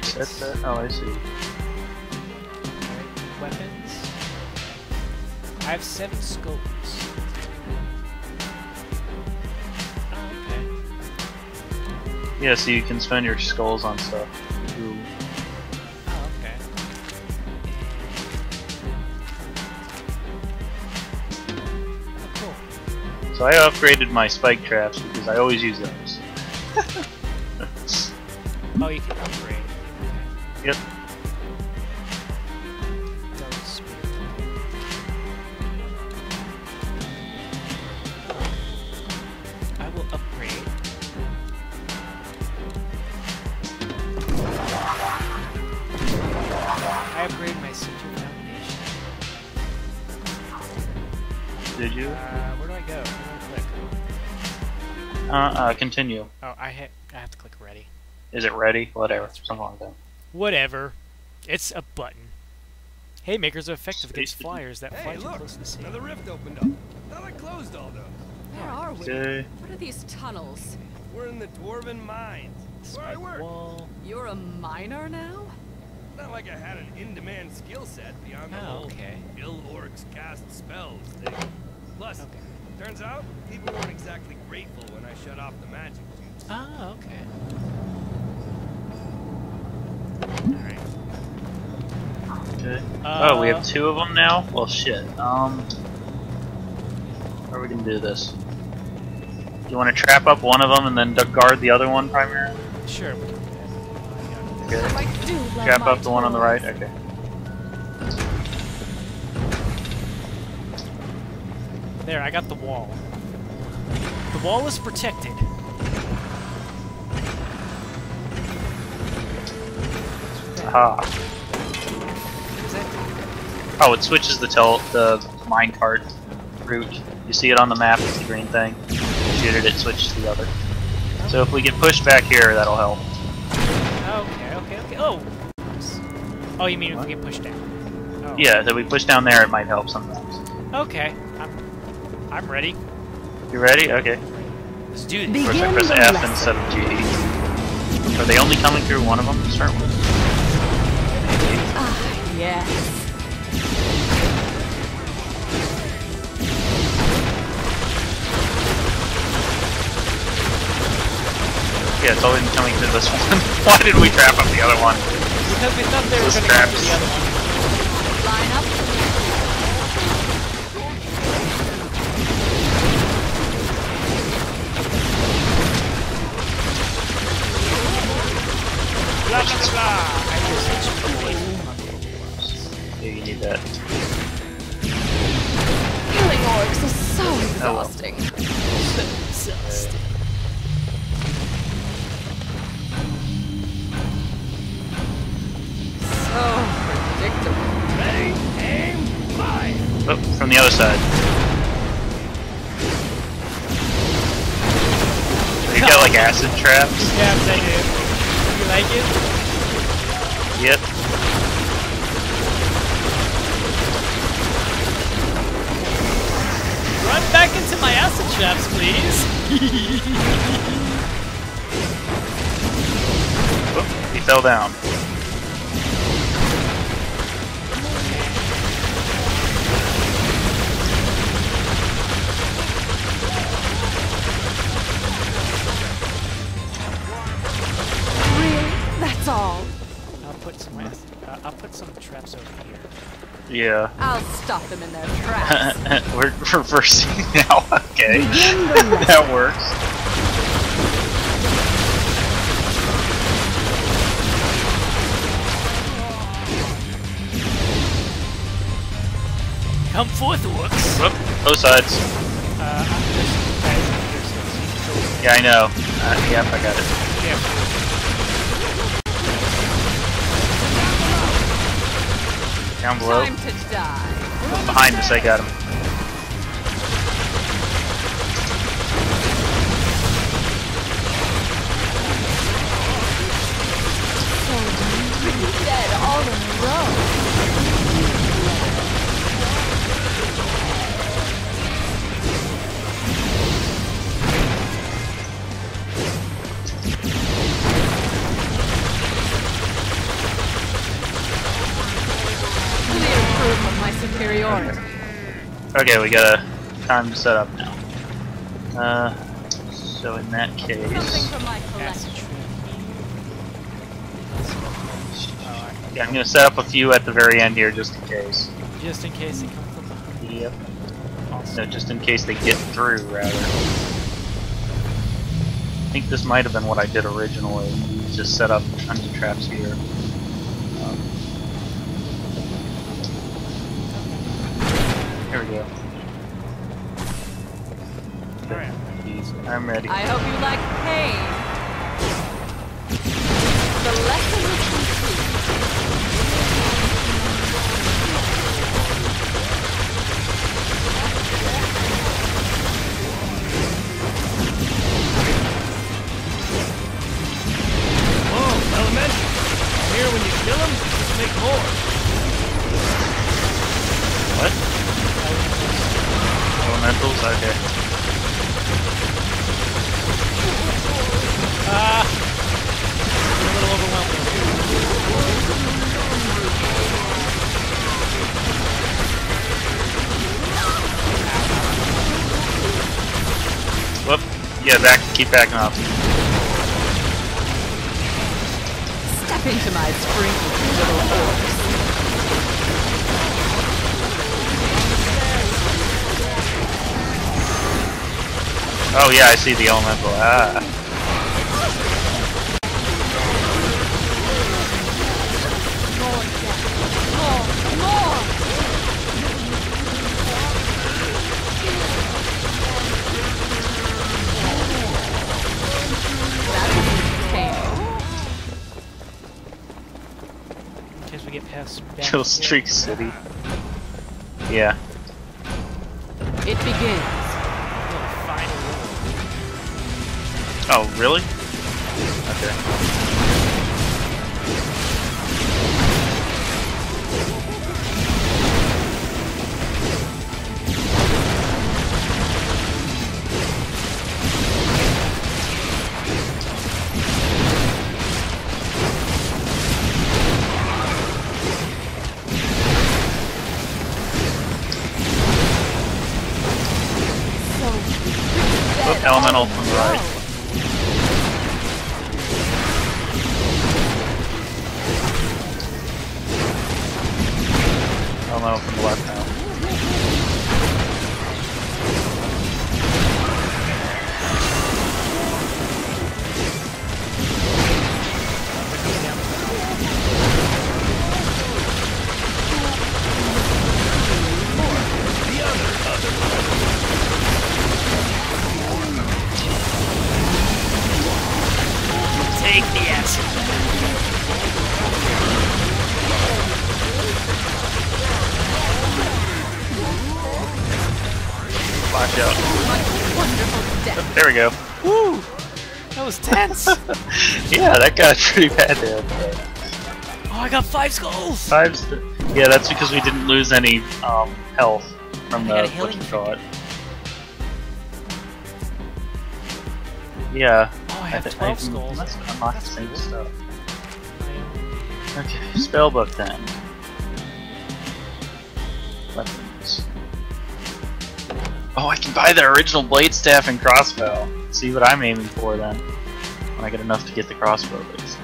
reset that? Oh, I see. Weapons. I have seven scopes. Oh, okay. Yeah, so you can spend your skulls on stuff. Ooh. Oh, okay. Oh, cool. So I upgraded my spike traps because I always use those. Oh, you can upgrade. Okay. Yep. I will upgrade. I upgrade my center foundation. Did you? Uh, where do I go? Where do I click? Uh, uh, continue. Oh, I ha I have to click ready. Is it ready? Whatever. Something like that. Whatever. It's a button. Haymakers are effective against flyers that fly Hey, too look! close to the sea. Another rift opened up. Thought I closed all those. Where are we? Okay. What are these tunnels? We're in the Dwarven Mines. Where I Spike work. wall. You're a miner now? Not like I had an in-demand skill set beyond the Oh, whole okay. ill orcs cast spells thing. Plus, Okay. turns out people weren't exactly grateful when I shut off the magic tubes. Oh, ah, okay. Alright. Okay. Uh, oh, we have two of them now? Well, shit. Um. How are we gonna do this? You want to trap up one of them and then guard the other one primarily? Sure. we can do that. Okay. So I do love Trap up the one on the right? Okay. There, I got the wall. The wall is protected. Aha. Is that Oh, it switches the tel the minecart route. You see it on the map, it's the green thing. Shoot it, it switches to the other. So if we get pushed back here, that'll help. Okay, okay, okay. Oh! Oh, you mean if we get pushed down? Oh. Yeah, so we push down there, it might help sometimes. Okay, I'm, I'm ready. You ready? Okay. Let's do Of course, I Begin press F lesson. instead of G. Are they only coming through one of them to start with? Ah, yes. Yeah, it's always coming to this one. Why did we trap up the other one? Because we thought they were going to the other one. So Oh, well. exhausting. Exhausting. So predictable. Ready, aim, fire! Oh, from the other side. You got like acid traps. Yeah, I do. You like it? Yep. Back into my acid traps, please. He fell down. I'll put some traps over here. Yeah. I'll stop them in their tracks. We're reversing now. Okay. that works. Come forth, orcs. Whoop. Both sides. Uh, I'm just guys here, so see control. Yeah, I know. Uh, yep, I got it. Down below. Time to die. Behind us, I got him. Three dead all in a row. Okay, we got a time to set up now. Uh, so in that Something case, from my collection. Yeah, I'm gonna set up a few at the very end here just in case. Just in case they come from behind. Yep. No, just in case they get through, rather. I think this might have been what I did originally. Just set up tons of traps here. Here we go. Alright. I'm ready. I hope you like pain. Yeah, back. Keep backing off. Step into my sprinkling little horse. Oh yeah, I see the elemental. Ah. Kill. Streak City. Yeah. It begins. Oh. Oh, really? Okay. Elemental from the right. Elemental from the left now. Take the acid. Watch out. Wonderful. There we go. Woo! That was tense! yeah, that got pretty bad there. Oh, I got five skulls! Five's the, yeah, that's because we didn't lose any um, health from the what healing you call it. Yeah. I have thi- 12 can- skulls. Let's unlock the That's same cool. stuff. Okay, spellbook then. Weapons. Oh, I can buy the original blade staff and crossbow. See what I'm aiming for then. When I get enough to get the crossbow, basically.